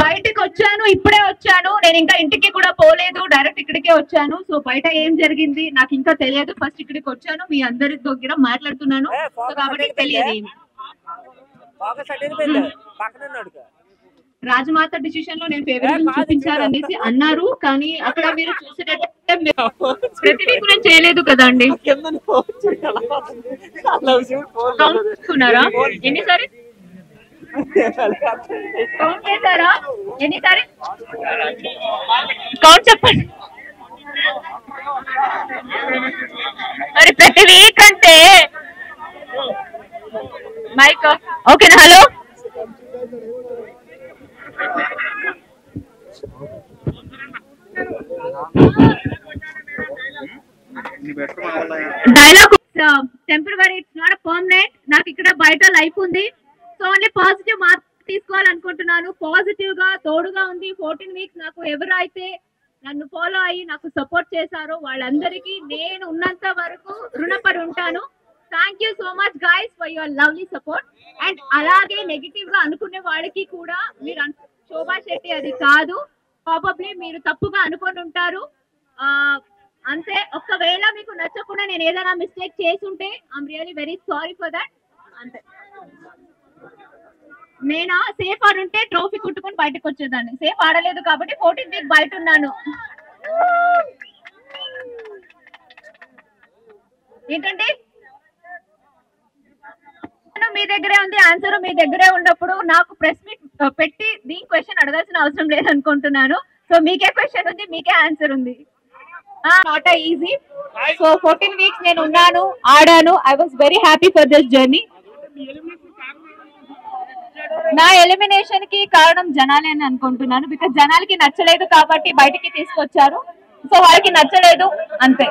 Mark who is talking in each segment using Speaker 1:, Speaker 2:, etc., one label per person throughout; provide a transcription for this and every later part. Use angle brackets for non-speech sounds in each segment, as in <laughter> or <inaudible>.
Speaker 1: బయటకు వచ్చాను ఇప్పుడే వచ్చాను. నేను ఇంకా ఇంటికి కూడా పోలేదు డైరెక్ట్ ఇక్కడికే వచ్చాను. సో బయట ఏం జరిగింది నాకు ఇంకా తెలియదు. ఫస్ట్ ఇక్కడికి వచ్చాను మీ అందరి దగ్గర మాట్లాడుతున్నాను. కాబట్టి తెలియదు రాజమాత డిసిషన్లో నేను ఫేవరెట్. అనేసి అన్నారు. కానీ అక్కడ మీరు <laughs> చూసినట్టే మీరు ప్రతి వీక్ నేను చేయలేదు కదండి. ఎన్నిసారి? కౌంట్ చేశారా? ఎన్నిసారి కౌంట్ చెప్పండి. మరి ప్రతి వీక్ అంటే. మైక్ ఓకేనా hello dialogue temporary it's not permanent నాకు ఇక్కడ బయట లైఫ్ ఉంది. సో ఓన్లీ పాజిటివ్ మార్క్ తీసుకోవాలనుకుంటున్నాను. పాజిటివ్గా తోడుగా ఉంది. ఫోర్టీన్ వీక్స్ నాకు ఎవరైతే నన్ను ఫాలో అయ్యి నాకు సపోర్ట్ చేశారో వాళ్ళందరికీ నేను ఉన్నంత వరకు రుణపడి ఉంటాను. Thank you so much guys for your lovely support and అలాగే నెగిటివ్గా అనుకునే వాళ్ళకి కూడా మీరు అను- శోభా శెట్టి అది కాదు. ప్రాబబ్లీ మీరు తప్పుగా అనుకొని ఉంటారు. ఆ, అంతే. ఒకవేళ మీకు నచ్చకుండా నేను ఏదైనా మిస్టేక్ చేసుంటే I'm really very sorry for that అంతే. నేను? సేఫ్ ఆడుంటే ట్రోఫీ కుట్టుకుని బయటకు వచ్చేదాన్ని. సేఫ్ ఆడలేదు కాబట్టి ఫోర్టీన్ వీక్ బయట ఉన్నాను. ఏంటండి మీ దగ్గరే ఉంది ఆన్సర్ మీ దగ్గరే ఉన్నప్పుడు నాకు ప్రెస్ మీట్ పెట్టి దీని క్వశ్చన్ అడగాల్సిన అవసరం లేదు అనుకుంటున్నాను సో మీకే క్వశ్చన్ ఉంది మీకే ఆన్సర్ ఉంది. Not easy so fourteen weeks నేను ఉన్నాను ఆడాను. I was very happy for this journey నా ఎలిమినేషన్కి కారణం జనాలే అని అనుకుంటున్నాను బికాస్ జనాలకి నచ్చలేదు కాబట్టి బయటికి తీసుకొచ్చారు. సో వాళ్ళకి నచ్చలేదు అంతే.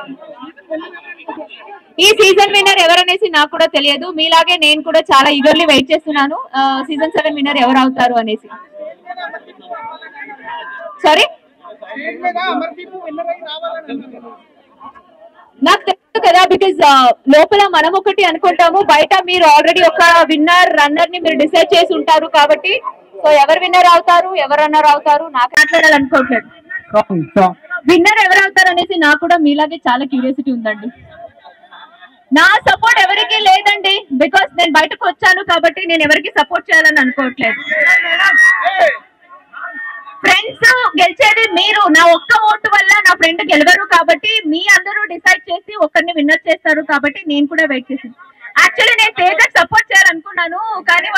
Speaker 1: ఈ సీజన్ విన్నర్ ఎవరనేసి నాకు కూడా తెలియదు. మీలాగే నేను కూడా చాలా ఈగర్లీ వెయిట్ చేస్తున్నాను. సీజన్ సెవెన్ విన్నర్ ఎవరు అవుతారు అనేసి. సారీ నాకు కదా? బికాజ్ లోపల మనం ఒకటి అనుకుంటాము బయట మీరు ఆల్రెడీ ఒక విన్నర్ రన్నర్ని మీరు డిసైడ్ చేసి ఉంటారు కాబట్టి. సో ఎవరు విన్నర్ అవుతారు? ఎవరు రన్నర్ అవుతారు? నాకు మాట్లాడాలనుకోవట్లేదు. విన్నర్ ఎవరు అవుతారు అనేసి నాకు కూడా మీలాగే చాలా క్యూరియాసిటీ ఉందండి. నా సపోర్ట్ ఎవరికి లేదండి. బికాస్ నేను బయటకు వచ్చాను కాబట్టి నేను ఎవరికి సపోర్ట్ చేయాలని అనుకోవట్లేదు. ఫ్రెండ్స్ గెలిచేది మీరు. నా ఒక్క ఫ్రెండ్ గెలవరు కాబట్టి మీ అందరూ డిసైడ్ చేసి ఒకరిని విన్నర్ చేస్తారు కాబట్టి నేను కూడా వెయిట్ చేసి యాక్చువల్లీ నేను తేజకు సపోర్ట్ చేయాలనుకున్నాను కానీ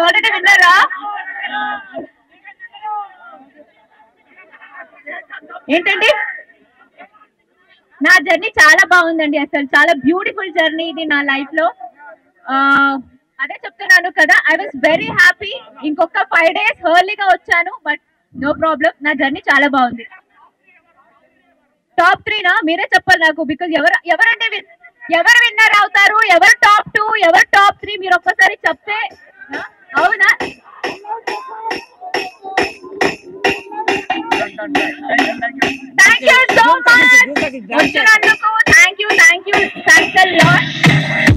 Speaker 1: ఆల్రెడీ విన్నారా? ఏంటండి? నా జర్నీ చాలా బాగుందండి అసలు. చాలా బ్యూటిఫుల్ జర్నీ ఇది నా లైఫ్లో. అదే చెప్తున్నాను కదా ఐ వాస్ వెరీ హ్యాపీ ఇంకొక ఫైవ్ డేస్ హర్లీగా వచ్చాను బట్ నో ప్రాబ్లం నా జర్నీ చాలా బాగుంది. టాప్ త్రీనా మీరే చెప్పాలి నాకు బికాజ్ ఎవరు ఎవరంటే ఎవరు విన్నర్ అవుతారు? ఎవరు టాప్ టూ ఎవరు టాప్ త్రీ మీరు ఒక్కసారి చెప్తే అవునా? Thank you so much thank you thank you thanks